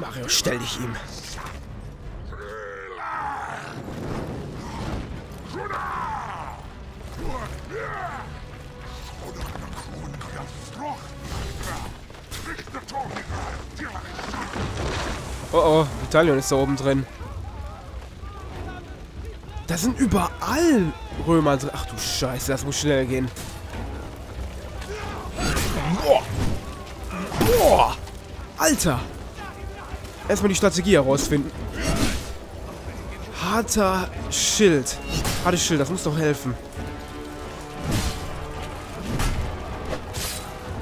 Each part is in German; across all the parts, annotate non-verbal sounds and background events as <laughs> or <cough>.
Mario, stell dich ihm. Oh oh, Italien ist da oben drin. Da sind überall Römer drin. Ach du Scheiße, das muss schnell gehen. Boah. Boah. Alter. Erstmal die Strategie herausfinden. Harter Schild. Hartes Schild, das muss doch helfen.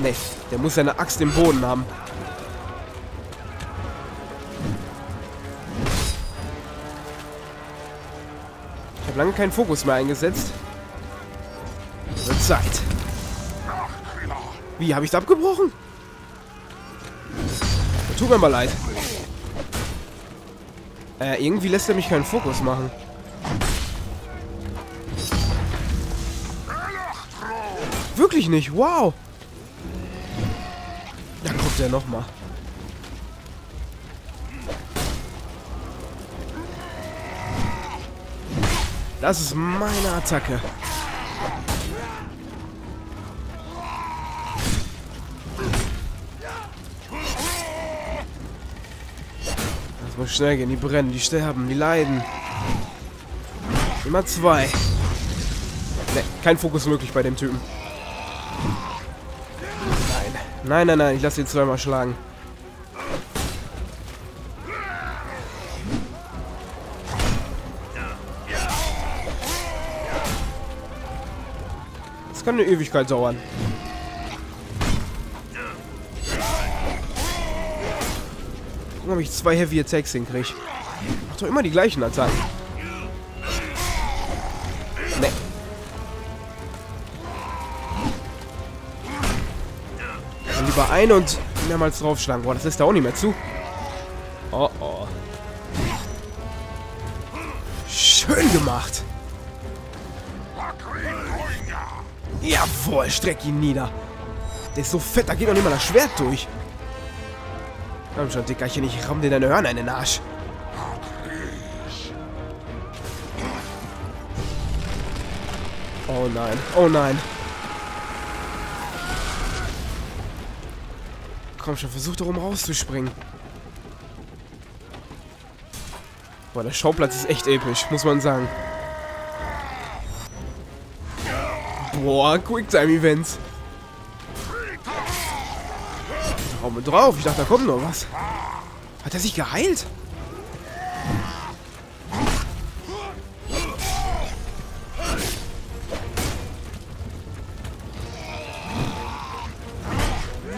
Nee, der muss seine Axt im Boden haben. Ich habe lange keinen Fokus mehr eingesetzt. Wird Zeit. Wie, habe ich es abgebrochen? Tut mir mal leid. Äh, irgendwie lässt er mich keinen Fokus machen. Wirklich nicht, wow. Da kommt er nochmal. Das ist meine Attacke. Schnell gehen. Die brennen, die sterben, die leiden. Immer zwei. Ne, kein Fokus möglich bei dem Typen. Nein. Nein, nein, nein. Ich lasse ihn zweimal schlagen. Das kann eine Ewigkeit dauern. Gucken, ob ich zwei Heavy Attacks hinkriege. Mach doch immer die gleichen Attacken. Nee. Dann lieber ein und mehrmals draufschlagen. Boah, das lässt da auch nicht mehr zu. Oh, oh. Schön gemacht. Jawohl, streck ihn nieder. Der ist so fett, da geht noch nicht mal das Schwert durch. Komm schon, Dickerchen, ich ramm dir deine Hörner in den Arsch. Oh nein, oh nein. Komm schon, versuch doch um rauszuspringen. Boah, der Schauplatz ist echt episch, muss man sagen. Boah, Quicktime-Events. Hau drauf. Ich dachte, da kommt noch was. Hat er sich geheilt?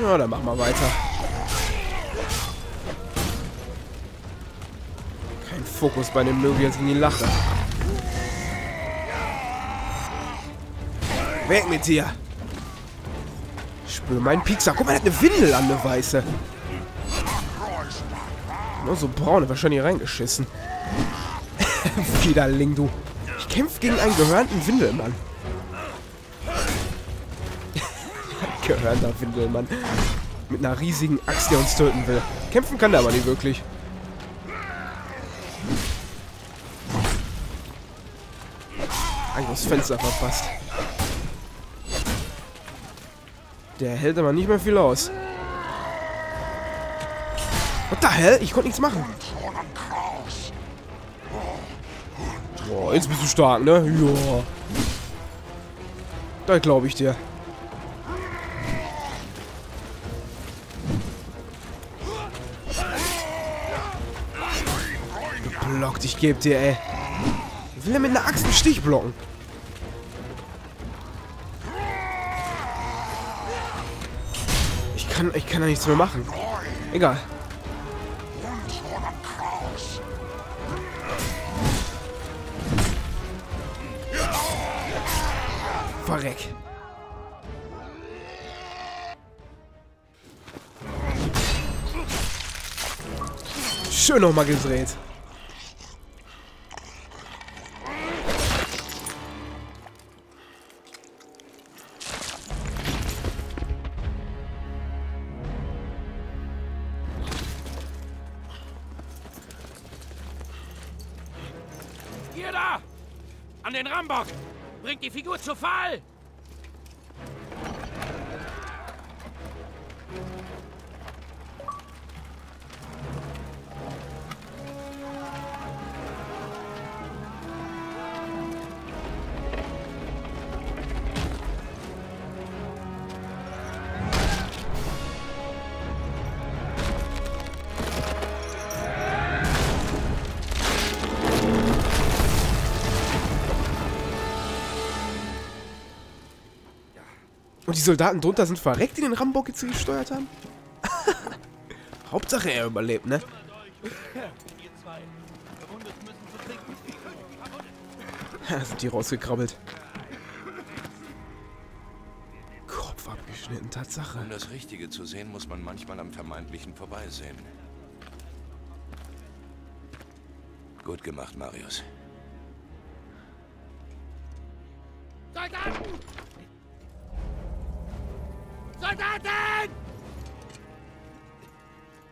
Ja, dann machen wir weiter. Kein Fokus bei dem Möbel in die Lache. Weg mit dir! Spür meinen Pixar. Guck mal, der hat eine Windel an, eine weiße. Nur so braune, wahrscheinlich reingeschissen. <laughs> Widerling, du. Ich kämpfe gegen einen gehörnten Windelmann. Gehörnter Windelmann. Mit einer riesigen Axt, der uns töten will. Kämpfen kann der aber nicht wirklich. Einfach das Fenster verpasst. Der hält aber nicht mehr viel aus. What the hell? Ich konnte nichts machen. Boah, jetzt bist du stark, ne? Ja. Da glaube ich dir. Geblockt, ich geb dir, ey. Ich will er mit einer Axt einen Stich blocken? Kann, ich kann da nichts mehr machen. Egal. Verreck. Schön nochmal gedreht. Bringt Und die Soldaten drunter sind verreckt, die den Rambock jetzt gesteuert haben? <laughs> Hauptsache er überlebt, ne? Da sind die rausgekrabbelt. Kopf abgeschnitten, Tatsache. Um das Richtige zu sehen, muss man manchmal am Vermeintlichen vorbeisehen. Gut gemacht, Marius. Soldaten! Soldaten!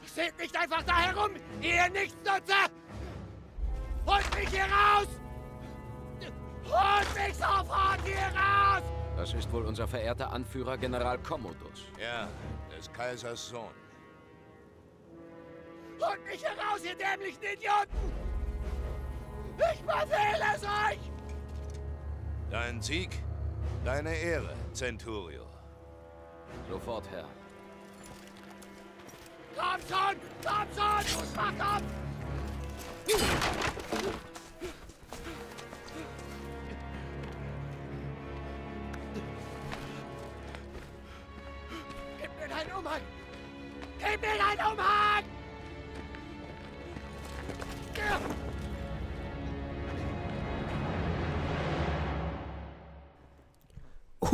Steht nicht einfach da herum, ihr Nichtsnutzer! Holt mich hier raus! Holt mich sofort hier raus! Das ist wohl unser verehrter Anführer General Commodus. Ja, des Kaisers Sohn. Holt mich hier raus, ihr dämlichen Idioten! Ich befehle es euch! Dein Sieg, deine Ehre, Centurio. Sofort, Herr. Kommt schon! Kommt schon! Los, macht ab! Gib mir deinen Umhang! Gib mir deinen Umhang!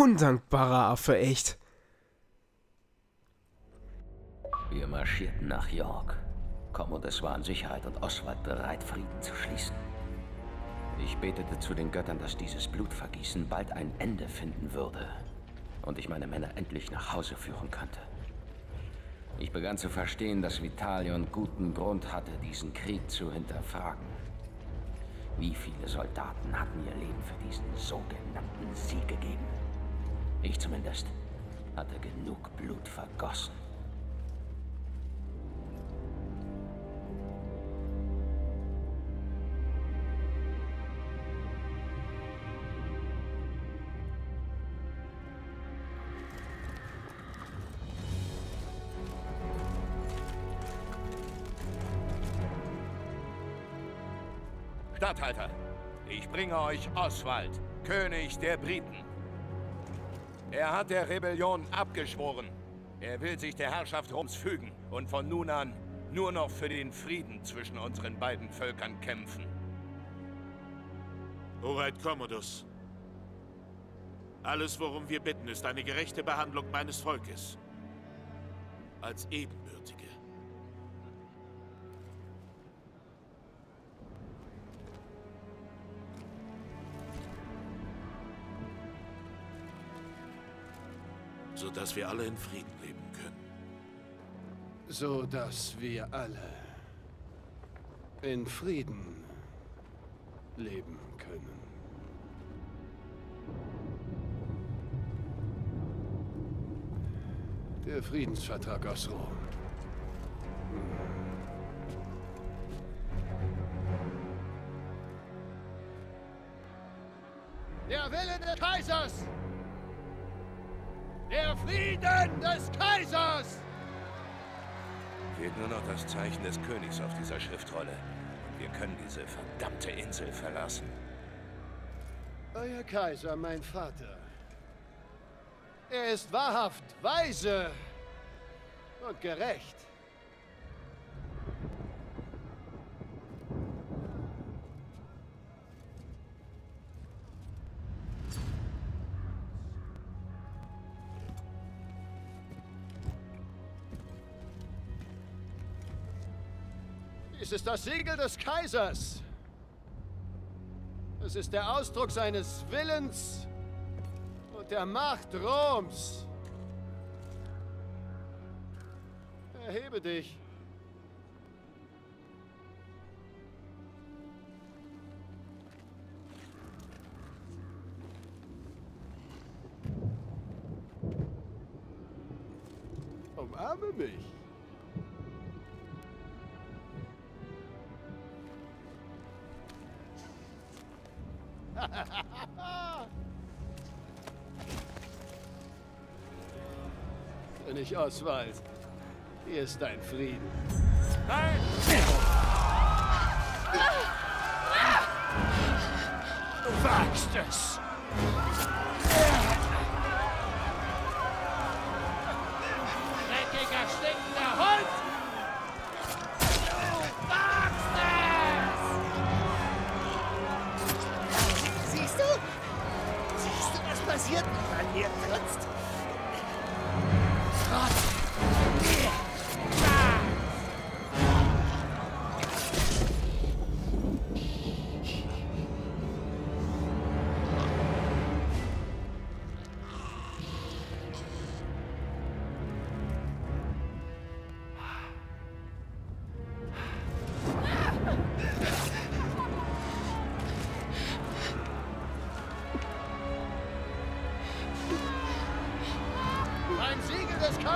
Undankbarer Affe, echt. Marschierten nach York. Commodus war in Sicherheit und Oswald bereit, Frieden zu schließen. Ich betete zu den Göttern, dass dieses Blutvergießen bald ein Ende finden würde und ich meine Männer endlich nach Hause führen könnte. Ich begann zu verstehen, dass Vitalion guten Grund hatte, diesen Krieg zu hinterfragen. Wie viele Soldaten hatten ihr Leben für diesen sogenannten Sieg gegeben? Ich zumindest hatte genug Blut vergossen. Statthalter, ich bringe euch Oswald, König der Briten. Er hat der Rebellion abgeschworen. Er will sich der Herrschaft Roms fügen und von nun an nur noch für den Frieden zwischen unseren beiden Völkern kämpfen. Hoheit Commodus, alles, worum wir bitten, ist eine gerechte Behandlung meines Volkes. Als Ebenbürtige. So dass wir alle in Frieden leben können. so dass wir alle in Frieden leben können. Der Friedensvertrag aus Rom. Der Wille des Kaisers! Der Frieden des Kaisers! Fehlt nur noch das Zeichen des Königs auf dieser Schriftrolle. Wir können diese verdammte Insel verlassen. Euer Kaiser, mein Vater. Er ist wahrhaft weise und gerecht. ist das Siegel des Kaisers. Es ist der Ausdruck seines Willens und der Macht Roms. Erhebe dich. Umarme mich. König Oswald, hier ist dein Frieden. Nein! Du wagst es! Dreckiger, stinkender Hund! Du wagst es! Siehst du? Siehst du, was passiert, wenn man hier trittst?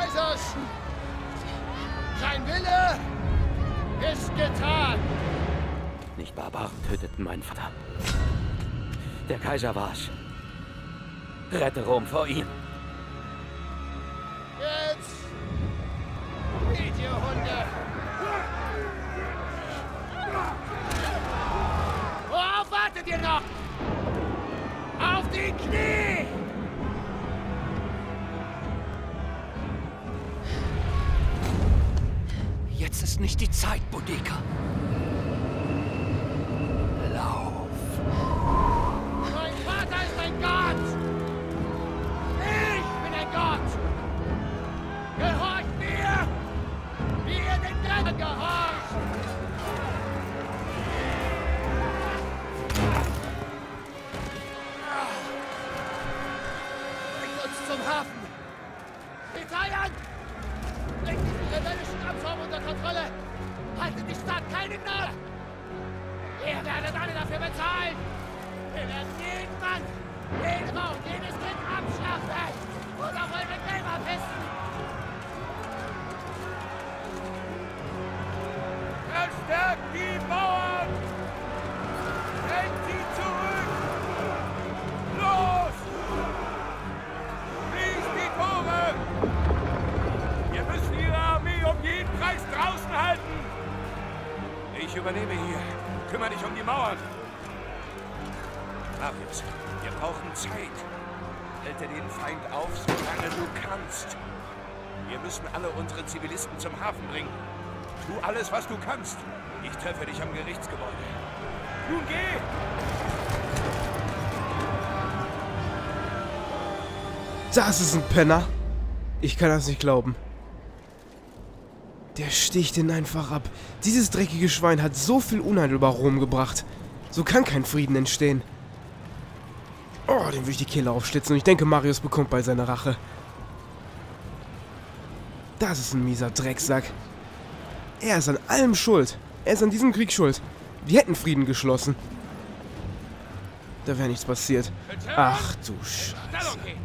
Kaisers! Sein Wille ist getan! Nicht Barbaren töteten meinen Vater. Der Kaiser war's. Rette Rom vor ihm. Nicht die Zeit, Bodeka. Lauf. Mein Vater ist ein Gott! Ich bin ein Gott! Gehorcht mir! Wie ihr den Göttern gehorcht! Die Mauern! Drängt sie zurück! Los! Schließt die Tore! Wir müssen Ihre Armee um jeden Preis draußen halten! Ich übernehme hier. Kümmere dich um die Mauern. Marius, wir brauchen Zeit. Halte den Feind auf, solange du kannst. Wir müssen alle unsere Zivilisten zum Hafen bringen. Tu alles, was du kannst. Ich treffe dich am Gerichtsgebäude. Nun geh! Das ist ein Penner. Ich kann das nicht glauben. Der sticht ihn einfach ab. Dieses dreckige Schwein hat so viel Unheil über Rom gebracht. So kann kein Frieden entstehen. Oh, den will ich die Kehle aufschlitzen und ich denke, Marius bekommt bald seine Rache. Das ist ein mieser Drecksack. Er ist an allem schuld. Er ist an diesem Krieg schuld. Wir hätten Frieden geschlossen. Da wäre nichts passiert. Ach du Sch... Stellung gehen!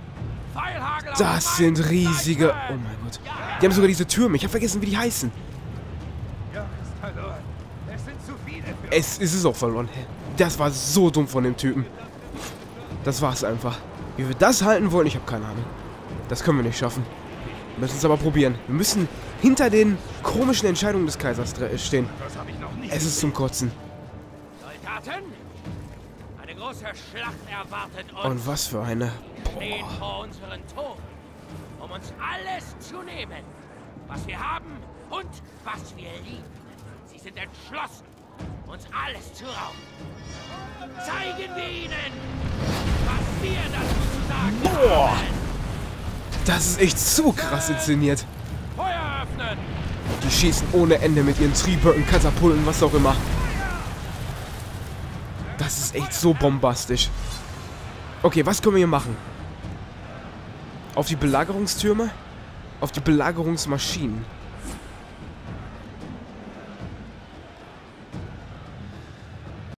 Pfeilhagel auf Das sind riesige... Oh mein Gott. Die haben sogar diese Türme. Ich habe vergessen, wie die heißen. Es, es ist auch verloren. Das war so dumm von dem Typen. Das war's einfach. Wie wir das halten wollen, ich habe keine Ahnung. Das können wir nicht schaffen. Wir müssen es aber probieren. Wir müssen hinter den komischen Entscheidungen des Kaisers dre- stehen. Es ist zum Kotzen. Soldaten! Eine große Schlacht erwartet uns. Und was für eine... stehen vor unseren Toren, um uns alles zu nehmen, was wir haben und was wir lieben. Sie sind entschlossen, uns alles zu rauben. Zeigen wir ihnen, was wir dazu zu sagen Boah. haben. Das ist echt zu krass inszeniert. Feuer öffnen! Die schießen ohne Ende mit ihren Trieböcken, Katapulten, was auch immer. Das ist echt so bombastisch. Okay, was können wir hier machen? Auf die Belagerungstürme? Auf die Belagerungsmaschinen.